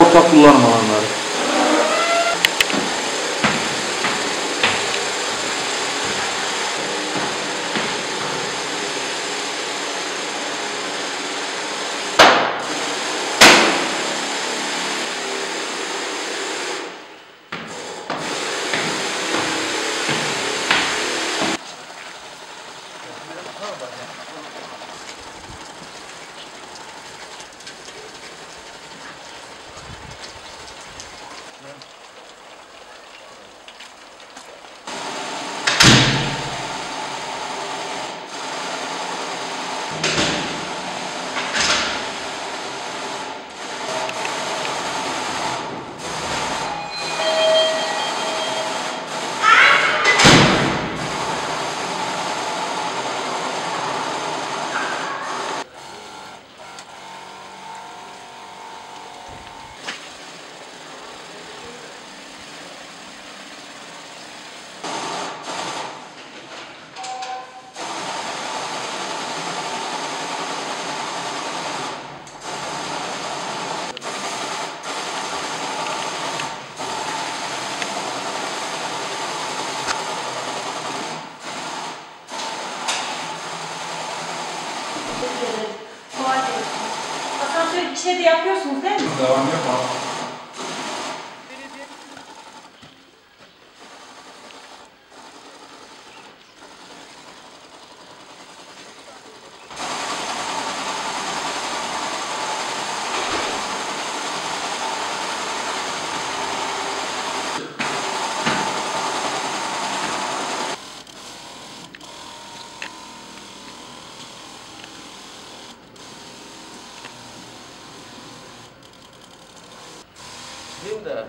Ortak kullanım alanları. Kolay gelsin. Asansör içine de yapıyorsunuz değil mi? Devam yapma. Değil de